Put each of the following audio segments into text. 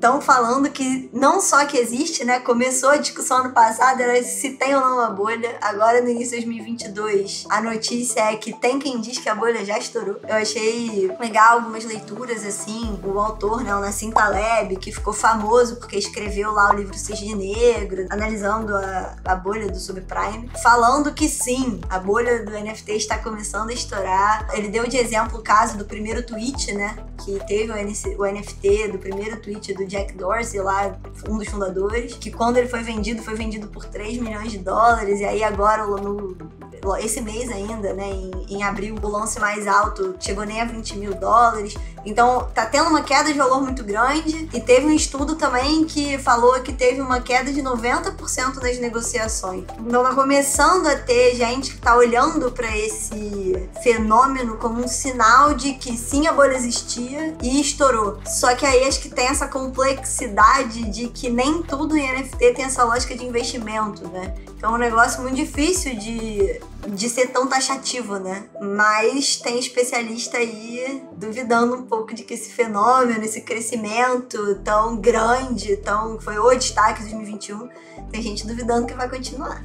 estão falando que não só que existe, né? Começou a discussão ano passado, era se tem ou não uma bolha. Agora, no início de 2022, a notícia é que tem quem diz que a bolha já estourou. Eu achei legal algumas leituras, assim, o autor, né, o Nassim Taleb, que ficou famoso porque escreveu lá o livro Cisne Negro, analisando a, a bolha do subprime, falando que sim, a bolha do NFT está começando a estourar. Ele deu de exemplo o caso do primeiro tweet, né, que teve o, NC, o NFT do primeiro tweet do Jack Dorsey, lá, um dos fundadores, que quando ele foi vendido, foi vendido por 3 milhões de dólares, e aí agora no, esse mês ainda, né, em, em abril, o lance mais alto chegou nem a 20 mil dólares. Então tá tendo uma queda de valor muito grande. E teve um estudo também que falou que teve uma queda de 90% nas negociações. Então tá começando a ter gente que tá olhando para esse fenômeno como um sinal de que sim, a bolha existia e estourou. Só que aí acho que tem essa complexidade de que nem tudo em NFT tem essa lógica de investimento, né? Então é um negócio muito difícil de de ser tão taxativo, né? Mas tem especialista aí duvidando um pouco de que esse fenômeno, esse crescimento tão grande, tão foi o destaque de 2021, tem gente duvidando que vai continuar.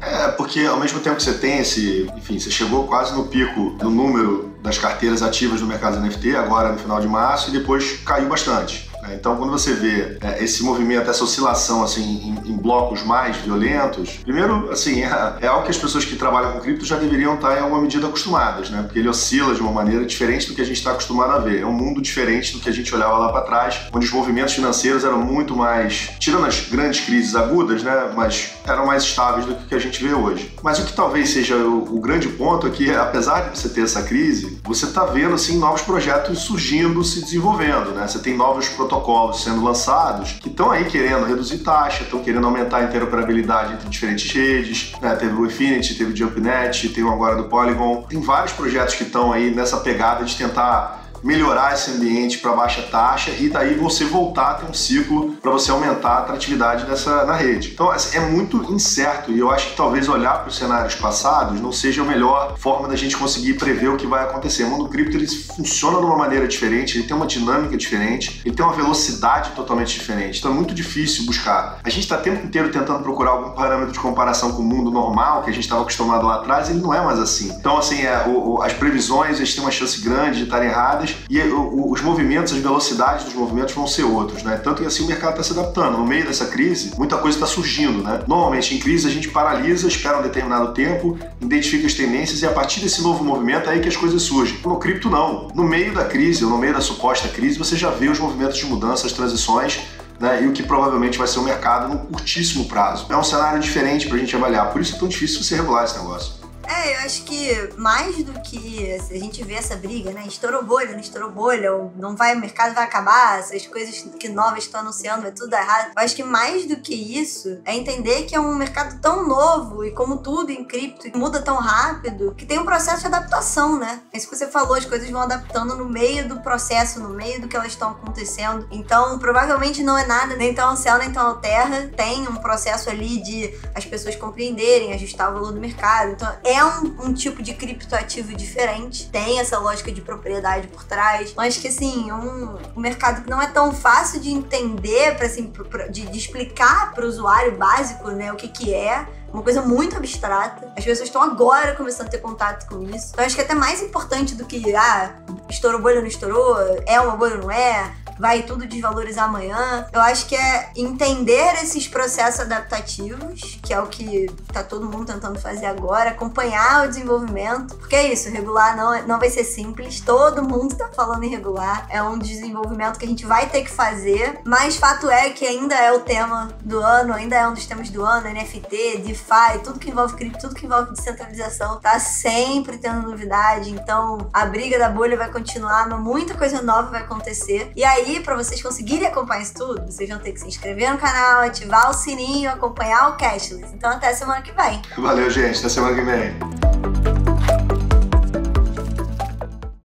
É, porque ao mesmo tempo que você tem esse, enfim, você chegou quase no pico do número das carteiras ativas no mercado NFT, agora no final de março, e depois caiu bastante. Né? Então, quando você vê é, esse movimento, essa oscilação assim, em, em, blocos mais violentos, primeiro, assim, é, é, algo que as pessoas que trabalham com cripto já deveriam estar em alguma medida acostumadas, né? Porque ele oscila de uma maneira diferente do que a gente está acostumado a ver. É um mundo diferente do que a gente olhava lá para trás, onde os movimentos financeiros eram muito mais, tirando as grandes crises agudas, né? Mas eram mais estáveis do que a gente vê hoje. Mas o que talvez seja o, o grande ponto é que, apesar de você ter essa crise, você está vendo assim novos projetos surgindo, se desenvolvendo, né? Você tem novos protocolos protocolos sendo lançados que estão aí querendo reduzir taxa, estão querendo aumentar a interoperabilidade entre diferentes redes. Né? Teve o Infinity, teve o JumpNet, tem agora do Polygon. Tem vários projetos que estão aí nessa pegada de tentar melhorar esse ambiente para baixa taxa e daí você voltar a ter um ciclo para você aumentar a atratividade dessa na rede. Então assim, é muito incerto e eu acho que talvez olhar para os cenários passados não seja a melhor forma da gente conseguir prever o que vai acontecer. O mundo cripto ele funciona de uma maneira diferente, ele tem uma dinâmica diferente, ele tem uma velocidade totalmente diferente. Então é muito difícil buscar. A gente está o tempo inteiro tentando procurar algum parâmetro de comparação com o mundo normal que a gente estava acostumado lá atrás, ele não é mais assim. Então assim, é, o, o, as previsões eles têm uma chance grande de estarem erradas e os movimentos, as velocidades dos movimentos vão ser outros, né? Tanto que assim o mercado está se adaptando. No meio dessa crise, muita coisa está surgindo, né? Normalmente em crise a gente paralisa, espera um determinado tempo, identifica as tendências e a partir desse novo movimento é aí que as coisas surgem. No cripto não. No meio da crise, ou no meio da suposta crise, você já vê os movimentos de mudança, as transições né, e o que provavelmente vai ser o mercado no curtíssimo prazo. É um cenário diferente para a gente avaliar, por isso é tão difícil você regular esse negócio. É, eu acho que mais do que a gente vê essa briga, né? Estourou bolha, não estourou bolha, ou não vai, o mercado vai acabar, essas coisas que novas estão anunciando, vai tudo errado. Eu acho que mais do que isso é entender que é um mercado tão novo e como tudo em cripto muda tão rápido, que tem um processo de adaptação, né? É isso que você falou, as coisas vão adaptando no meio do processo, no meio do que elas estão acontecendo. Então, provavelmente não é nada nem tão céu nem tão terra. Tem um processo ali de as pessoas compreenderem, ajustar o valor do mercado. Então, é é um, um, tipo de criptoativo diferente, tem essa lógica de propriedade por trás, mas que assim, um, um mercado que não é tão fácil de entender, para assim, de, de explicar para o usuário básico, né, o que que é uma coisa muito abstrata. As pessoas estão agora começando a ter contato com isso. Então acho que é até mais importante do que, ah, estourou bolha ou não estourou, é uma bolha ou não é, vai tudo desvalorizar amanhã. Eu acho que é entender esses processos adaptativos, que é o que tá todo mundo tentando fazer agora, acompanhar o desenvolvimento, porque é isso, regular não, é, não vai ser simples, todo mundo tá falando em regular, é um desenvolvimento que a gente vai ter que fazer, mas fato é que ainda é o tema do ano, ainda é um dos temas do ano, NFT, DeFi, tudo que envolve cripto, tudo que envolve descentralização, tá sempre tendo novidade, então a briga da bolha vai continuar, mas muita coisa nova vai acontecer. E aí, para vocês conseguirem acompanhar isso tudo, vocês vão ter que se inscrever no canal, ativar o sininho, acompanhar o Cashless. Então até semana que vem. Valeu, gente. Até semana que vem.